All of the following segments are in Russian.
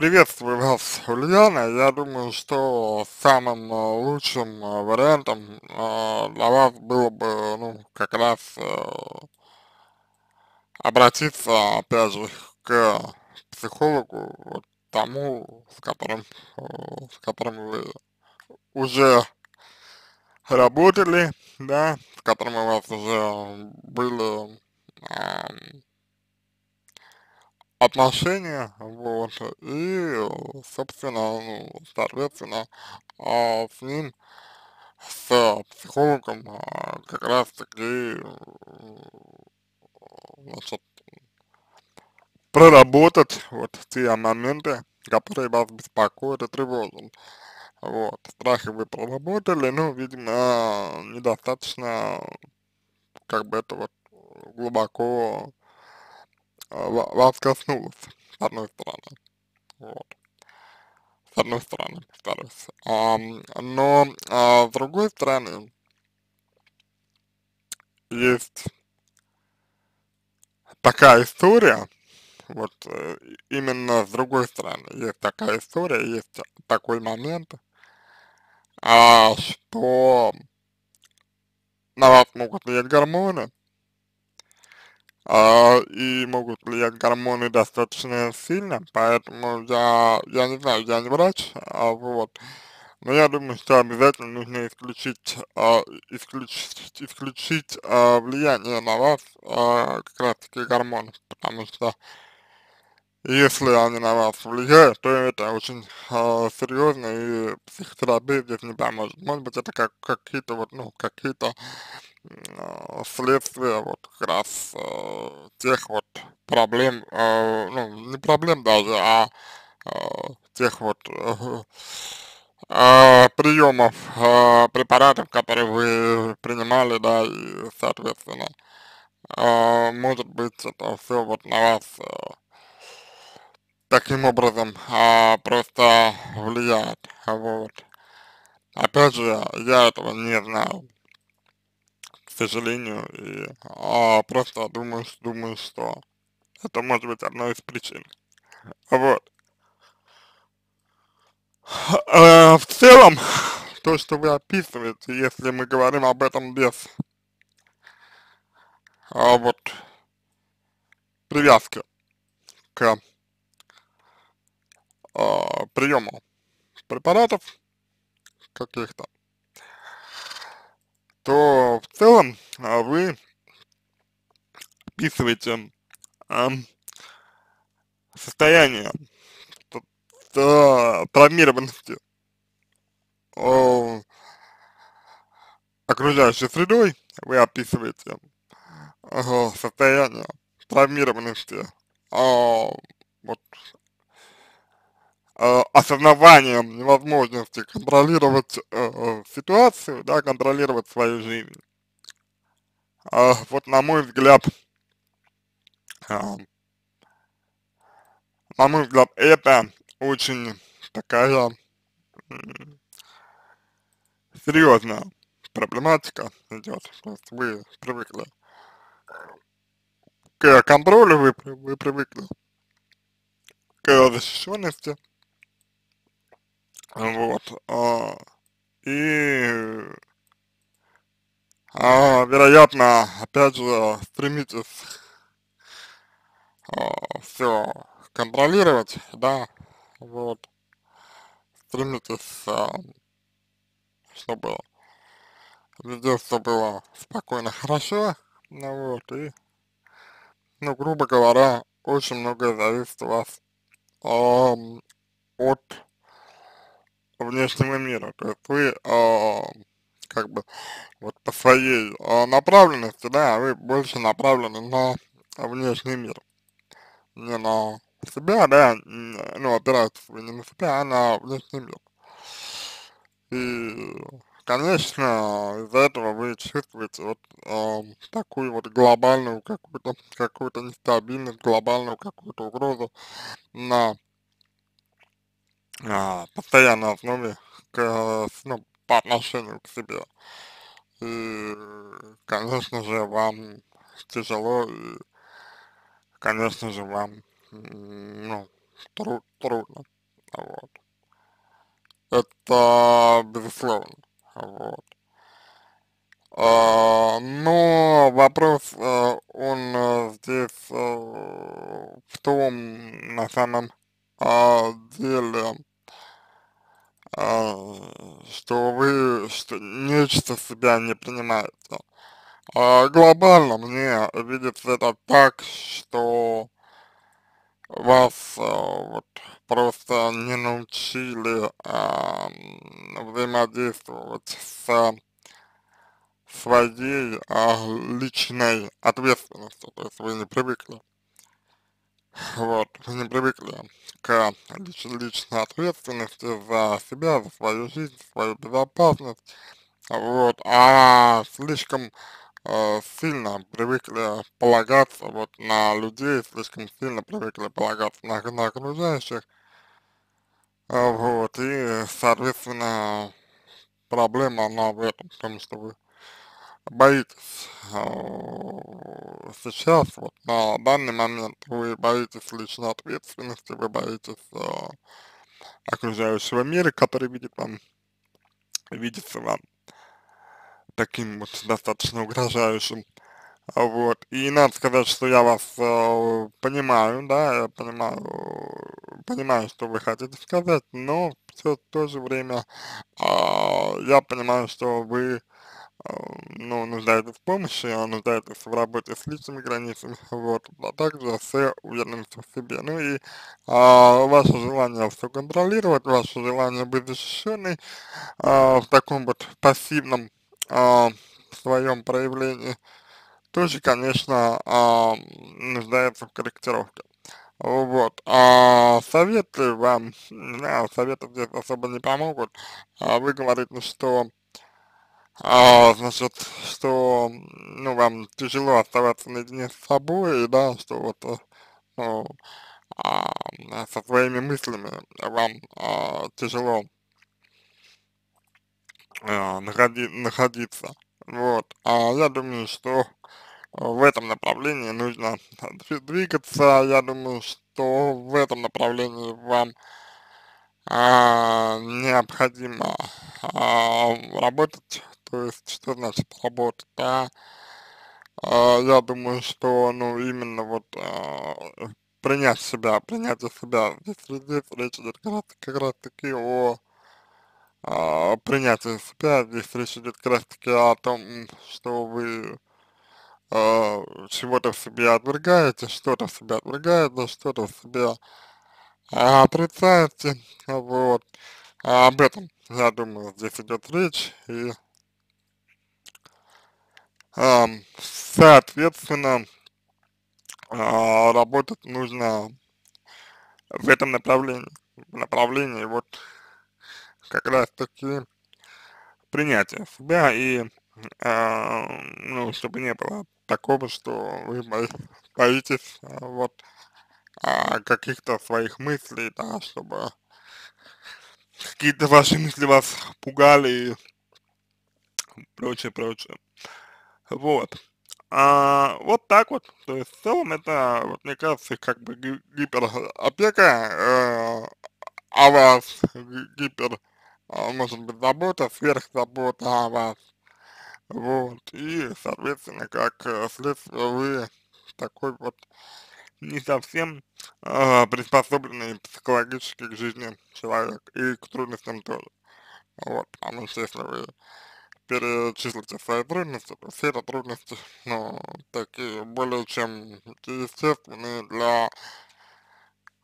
Приветствую вас, Ульяна. Я думаю, что самым э, лучшим э, вариантом э, для вас было бы, ну, как раз обратиться, опять же, к психологу, вот тому, с которым, с которым вы уже работали, да, с которым у вас уже были отношения, вот, и, собственно, ну, соответственно, а, с ним, с психологом, а, как раз таки, значит, проработать вот те моменты, которые вас беспокоят и тревожат. Вот, страхи вы проработали, ну, видимо, недостаточно, как бы это вот глубоко а, вас коснулось, с одной стороны, вот, с одной стороны, повторюсь. Ам, но, а, с другой стороны, есть такая история, вот, э, именно с другой стороны, есть такая история, есть такой момент, а, что на вас могут влиять гормоны, а, и могут влиять гормоны достаточно сильно, поэтому я, я не знаю, я не врач, а, вот, но я думаю, что обязательно нужно исключить, а, исключить, исключить а, влияние на вас а, как раз таки гормонов, потому что если они на вас влияют, то это очень а, серьезно, и психотерапия здесь не поможет. Может быть, это как какие-то вот, ну, какие-то а, следствия вот как раз а, тех вот проблем, а, ну, не проблем даже, а, а, тех вот э, а, приемов а, препаратов, которые вы принимали, да, и, соответственно, а, может быть, это все вот на вас а, таким образом а, просто влияет, вот. Опять же, я этого не знаю, сожалению, и а, просто думаю, думаю, что это может быть одной из причин, вот. А, в целом, то, что вы описываете, если мы говорим об этом без а, вот привязки к а, приему препаратов каких-то, то в целом а, вы описываете ам, состояние травмированности о, окружающей средой, вы описываете ага, состояние травмированности а, вот, а, осознаванием невозможности контролировать э, э, ситуацию, да, контролировать свою жизнь. А, вот на мой взгляд, а, на мой взгляд, это очень такая м, серьезная проблематика идет. То вы привыкли к контролю, вы, вы привыкли к защищенности, вот, а, и, а, вероятно, опять же, стремитесь все контролировать, да, вот, стремитесь, а, чтобы везде все было спокойно, хорошо, ну вот, и, ну, грубо говоря, очень многое зависит у вас ам, от внешнего мира, то есть вы, а, как бы, вот по своей а, направленности, да, вы больше направлены на внешний мир, не на себя, да, ну, опираетесь вы не на себя, а на внешний мир. И, конечно, из-за этого вы чувствуете вот ам, такую вот глобальную какую-то какую-то нестабильность, глобальную какую-то угрозу на а, постоянной основе к, ну, по отношению к себе. И, конечно же, вам тяжело, и, конечно же, вам, ну, тру трудно, вот. Это безусловно, вот. А, но вопрос, а, он а, здесь а, в том, на самом а, деле, что вы что нечто себя не принимаете. А, глобально мне видится это так, что вас а, вот просто не научили а, взаимодействовать с своей а, личной ответственностью, то есть вы не привыкли, вот, вы не привыкли к лич, личной ответственности за себя, за свою жизнь, свою безопасность, вот, а слишком э, сильно привыкли полагаться вот на людей, слишком сильно привыкли полагаться на, на окружающих, э, вот, и, соответственно, проблема, она в этом, в том, что вы боитесь э, сейчас, вот на данный момент, вы боитесь личной ответственности, вы боитесь э, окружающего мира, который видит вам, видится вам таким вот достаточно угрожающим. Вот, и надо сказать, что я вас э, понимаю, да, я понимаю, понимаю, что вы хотите сказать, но все в то же время э, я понимаю, что вы а, ну, нуждаетесь в помощи, а нуждаетесь в работе с личными границами, вот, а также с уверенностью в себе. Ну и а, ваше желание все контролировать, ваше желание быть защищенной а, в таком вот пассивном а, своем проявлении, тоже, конечно, а, нуждается в корректировке. Вот, а советы вам, не знаю, советы здесь особо не помогут, а вы говорите, что а, значит, что, ну, вам тяжело оставаться наедине с собой, да, что вот, э, ну, а, со своими мыслями вам а, тяжело а, находи, находиться, вот, а я думаю, что в этом направлении нужно двигаться, я думаю, что в этом направлении вам а, необходимо а, работать то есть, что значит работать, да? А, я думаю, что, ну, именно вот а, принять себя, принятие себя, здесь, здесь речь идет как раз, как раз таки о а, принятии себя, здесь речь идет как раз таки о том, что вы а, чего-то в себе отвергаете, что-то в себе отвергаете, что-то в себе а, отрицаете, вот, а об этом, я думаю, здесь идет речь, и соответственно, а, работать нужно в этом направлении, в направлении вот как раз таки принятия себя и, а, ну, чтобы не было такого, что вы боитесь а, вот каких-то своих мыслей, да, чтобы какие-то ваши мысли вас пугали и прочее, прочее. Вот. А, вот так вот. То есть в целом это, вот, мне кажется, как бы гиперопека э, о вас, гипер, э, может быть, забота, сверхзабота о вас. Вот. И, соответственно, как э, следствие, вы такой вот не совсем э, приспособленный психологически к жизни человек и к трудностям тоже. Вот, потому что если вы перечислите свои трудности, все это трудности, ну, такие более чем естественные для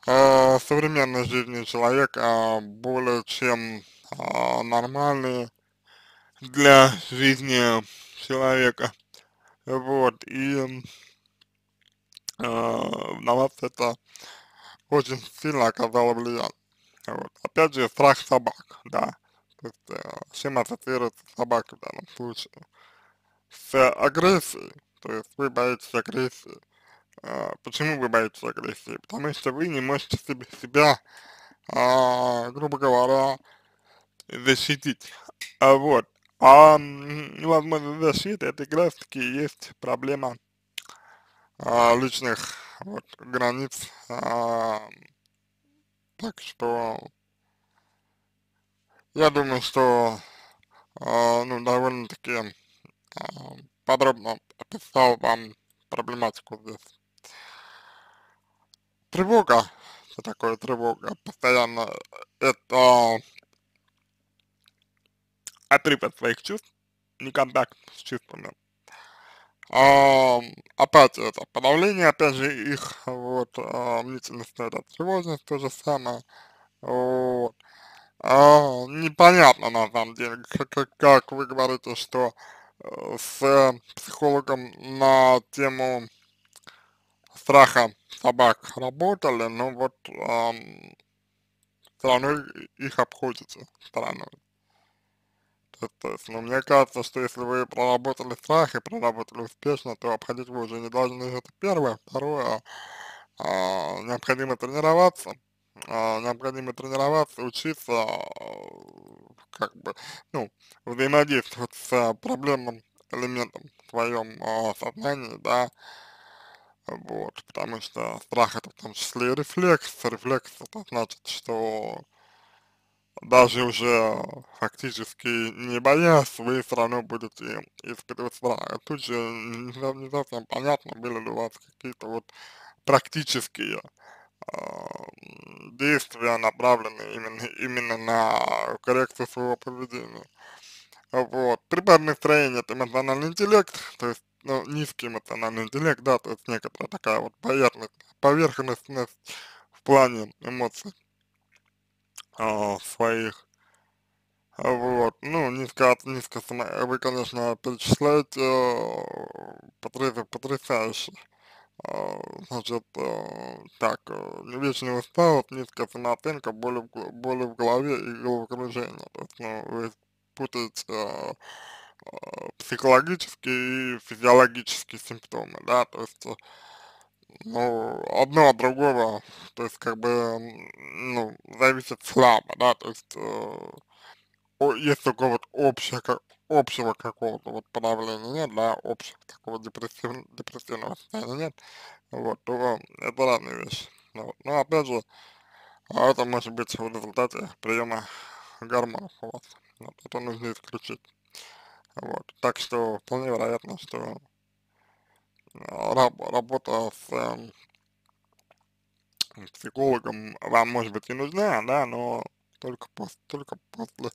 э, современной жизни человека, более чем э, нормальные для жизни человека. Вот, и э, на вас это очень сильно оказало влияние. Вот. Опять же, страх собак, да. Чем ассоциируется собака в данном случае? С агрессией, то есть вы боитесь агрессии. А, почему вы боитесь агрессии? Потому что вы не можете себе, себя, а, грубо говоря, защитить. А, вот. А невозможность защиты, это как раз таки есть проблема а, личных вот, границ а, так что я думаю, что, э, ну, довольно-таки э, подробно описал вам проблематику здесь. Тревога, что такое тревога, постоянно это отрыв от своих чувств, не с чувствами. А, апатия это подавление, опять же, их, вот, а, мнительность это тревожность, то же самое, вот. Непонятно на самом деле, как, как вы говорите, что э, с психологом на тему страха собак работали, но вот э, равно их обходите стороной. То, есть, ну, мне кажется, что если вы проработали страх и проработали успешно, то обходить вы уже не должны, это первое. Второе, а, необходимо тренироваться, необходимо тренироваться, учиться, а, как бы, ну, взаимодействовать с проблемным элементом в своем а, сознании, да, вот, потому что страх это в том числе и рефлекс, рефлекс это значит, что даже уже фактически не боясь, вы все равно будете испытывать страх. Тут же не, не совсем понятно, были ли у вас какие-то вот практические действия, направленные именно, именно на коррекцию своего поведения. Вот. Припадное настроение это эмоциональный интеллект, то есть ну, низкий эмоциональный интеллект, да, то есть некоторая такая вот поверхность, поверхностность в плане эмоций а, своих. Вот, ну, низко, низко, вы, конечно, перечисляете э, потряс, потрясающе. Э, значит, э, так, э, вечная усталость, низкая самооценка, боли в, боли в голове и головокружение. То есть, ну, вы путаете э, э, психологические и физиологические симптомы, да, то есть, ну, одно от другого, то есть, как бы, ну, зависит слабо, да, то есть, э, есть такое вот общее, как, общего какого-то вот подавления нет, да, общего такого депрессив, депрессивного состояния нет, вот, то это разные вещи. Вот. Но опять же, а это может быть в результате приема гормонов у вас. Вот, это нужно исключить. Вот. Так что вполне вероятно, что раб, работа с э, психологом вам может быть и нужна, да, но только после, только после,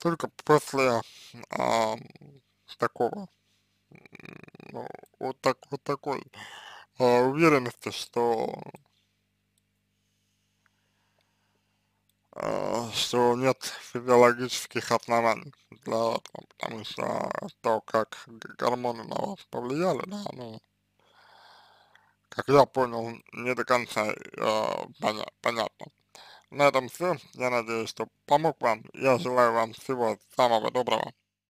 только после э, такого, ну, вот так, вот такой э, уверенности, что э, что нет физиологических оснований для этого, потому что то, как гормоны на вас повлияли, да, ну, как я понял, не до конца э, поня понятно. На этом все. Я надеюсь, что помог вам. Я желаю вам всего самого доброго.